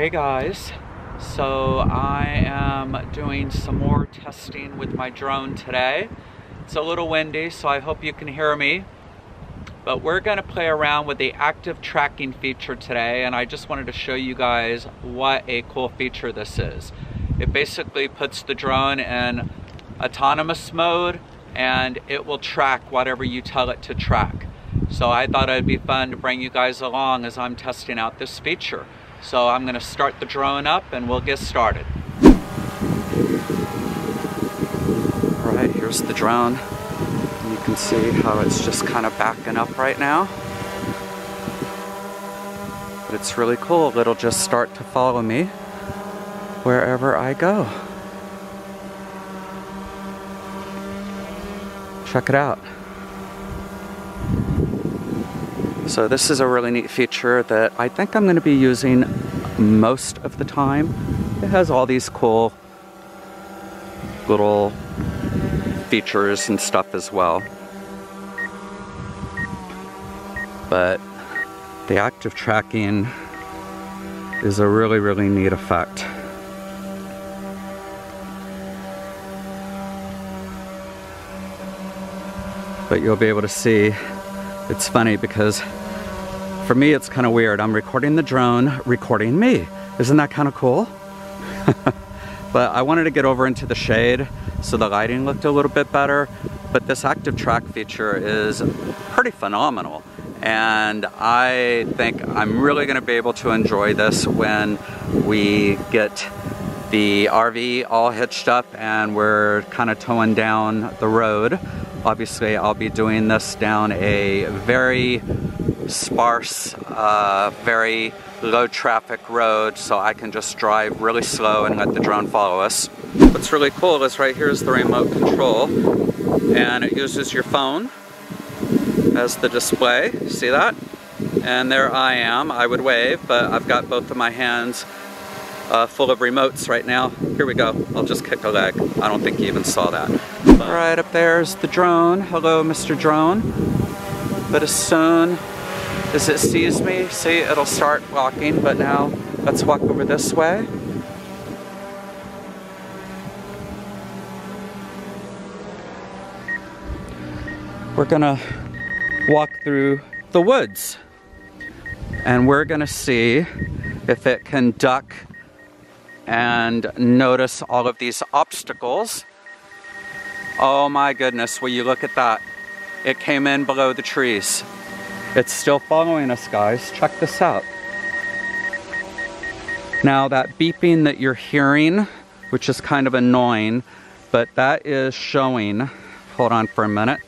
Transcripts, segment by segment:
Hey guys, so I am doing some more testing with my drone today. It's a little windy, so I hope you can hear me. But we're gonna play around with the active tracking feature today, and I just wanted to show you guys what a cool feature this is. It basically puts the drone in autonomous mode, and it will track whatever you tell it to track. So I thought it'd be fun to bring you guys along as I'm testing out this feature. So I'm gonna start the drone up and we'll get started. All right, here's the drone. You can see how it's just kind of backing up right now. But it's really cool. It'll just start to follow me wherever I go. Check it out. So this is a really neat feature that I think I'm going to be using most of the time. It has all these cool little features and stuff as well. But the active tracking is a really, really neat effect. But you'll be able to see, it's funny because for me, it's kind of weird. I'm recording the drone, recording me. Isn't that kind of cool? but I wanted to get over into the shade so the lighting looked a little bit better. But this active track feature is pretty phenomenal. And I think I'm really gonna be able to enjoy this when we get the RV all hitched up and we're kind of towing down the road. Obviously, I'll be doing this down a very sparse, uh, very low traffic road so I can just drive really slow and let the drone follow us. What's really cool is right here is the remote control and it uses your phone as the display, see that? And there I am, I would wave, but I've got both of my hands uh, full of remotes right now. Here we go, I'll just kick a leg. I don't think you even saw that. Right up there's the drone. Hello, Mr. Drone. But as soon as it sees me, see, it'll start walking, but now let's walk over this way. We're gonna walk through the woods and we're gonna see if it can duck and notice all of these obstacles. Oh my goodness, will you look at that? It came in below the trees. It's still following us, guys. Check this out. Now, that beeping that you're hearing, which is kind of annoying, but that is showing. Hold on for a minute.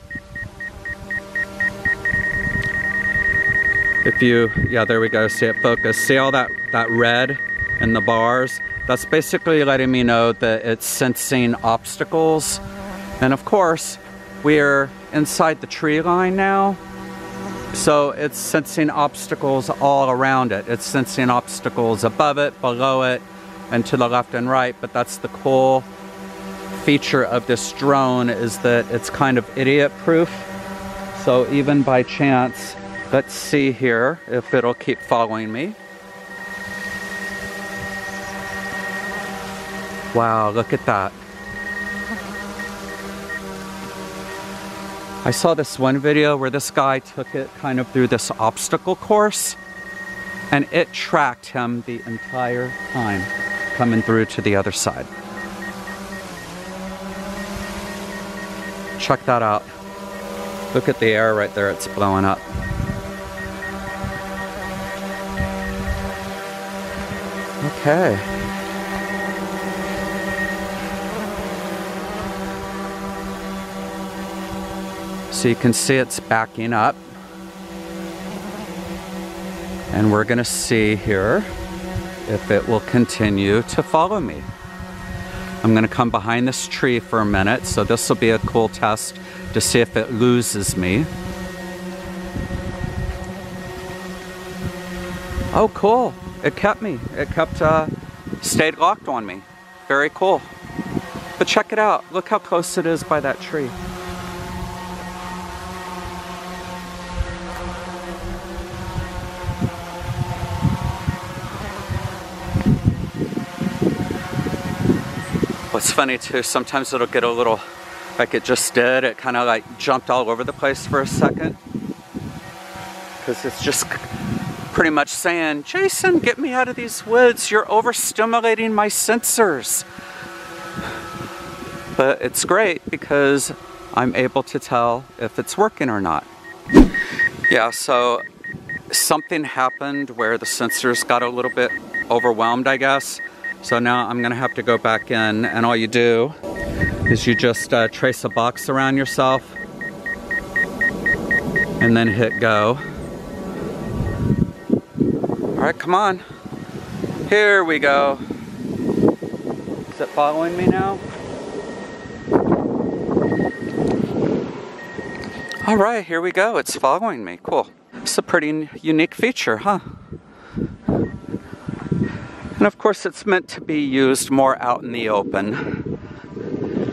If you, yeah, there we go, see it focus. See all that, that red in the bars? That's basically letting me know that it's sensing obstacles. And of course, we're inside the tree line now. So it's sensing obstacles all around it. It's sensing obstacles above it, below it, and to the left and right. But that's the cool feature of this drone is that it's kind of idiot proof. So even by chance, let's see here if it'll keep following me. Wow, look at that. I saw this one video where this guy took it kind of through this obstacle course and it tracked him the entire time coming through to the other side. Check that out. Look at the air right there, it's blowing up. Okay. So you can see it's backing up. And we're gonna see here if it will continue to follow me. I'm gonna come behind this tree for a minute, so this will be a cool test to see if it loses me. Oh, cool. It kept me. It kept, uh, stayed locked on me. Very cool. But check it out. Look how close it is by that tree. It's funny too, sometimes it'll get a little, like it just did, it kind of like jumped all over the place for a second. Because it's just pretty much saying, Jason, get me out of these woods. You're overstimulating my sensors. But it's great because I'm able to tell if it's working or not. Yeah, so something happened where the sensors got a little bit overwhelmed, I guess. So now I'm gonna have to go back in and all you do is you just uh, trace a box around yourself and then hit go. All right, come on. Here we go. Is it following me now? All right, here we go. It's following me. Cool. It's a pretty unique feature, huh? And of course, it's meant to be used more out in the open.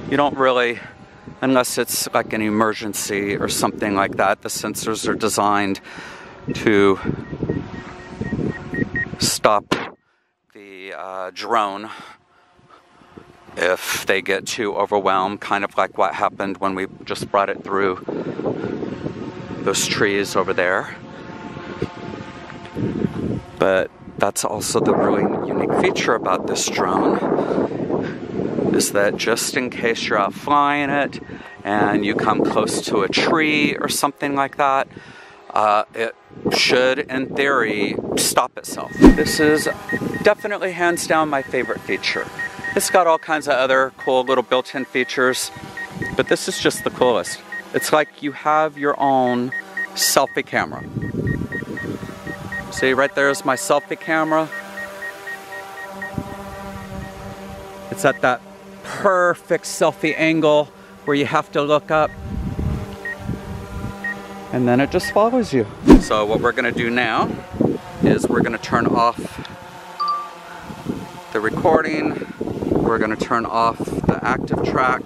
You don't really, unless it's like an emergency or something like that, the sensors are designed to stop the uh, drone if they get too overwhelmed, kind of like what happened when we just brought it through those trees over there. But that's also the really unique feature about this drone is that just in case you're out flying it and you come close to a tree or something like that, uh, it should, in theory, stop itself. This is definitely hands down my favorite feature. It's got all kinds of other cool little built-in features, but this is just the coolest. It's like you have your own selfie camera. See, right there is my selfie camera. It's at that perfect selfie angle where you have to look up and then it just follows you. So what we're gonna do now is we're gonna turn off the recording, we're gonna turn off the active track,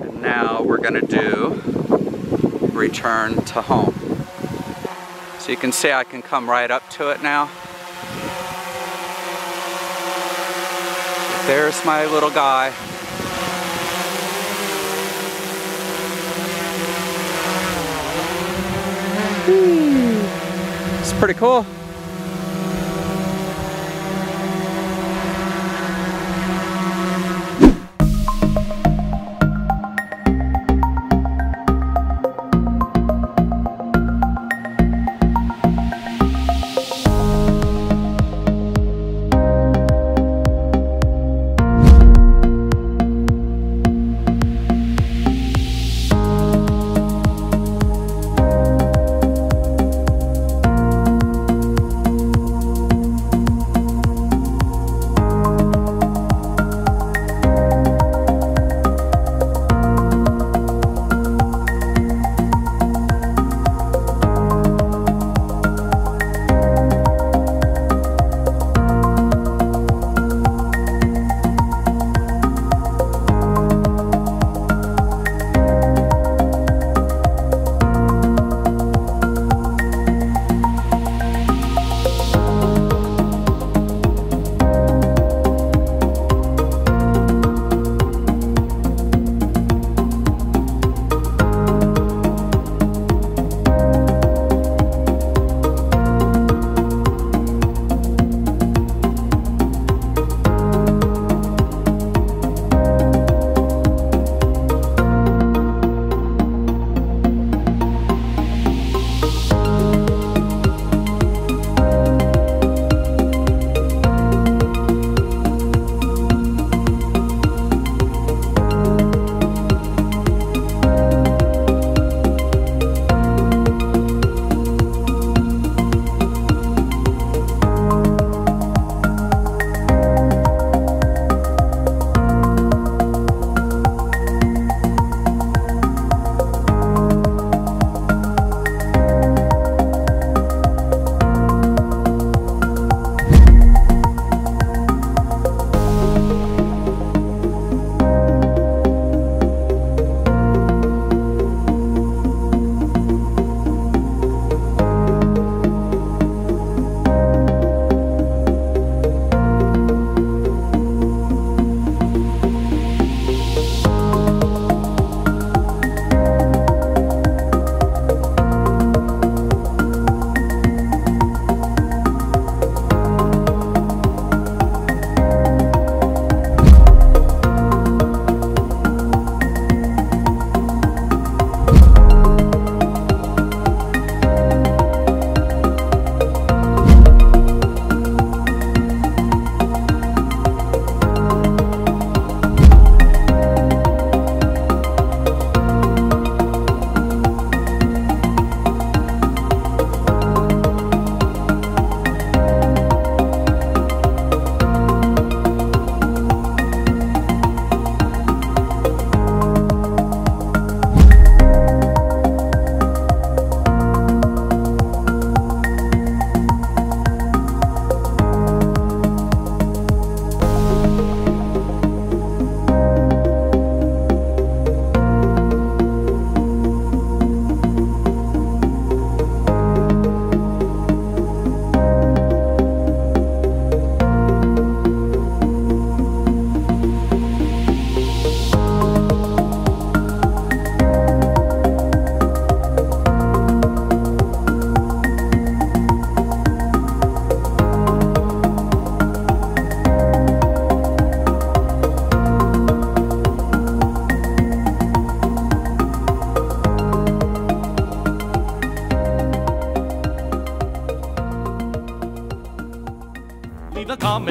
and now we're gonna do return to home. So you can see I can come right up to it now. There's my little guy. It's pretty cool.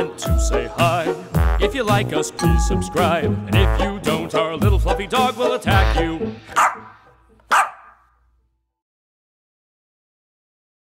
To say hi. If you like us, please subscribe. And if you don't, our little fluffy dog will attack you.